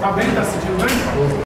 Tá bem, tá se divertindo.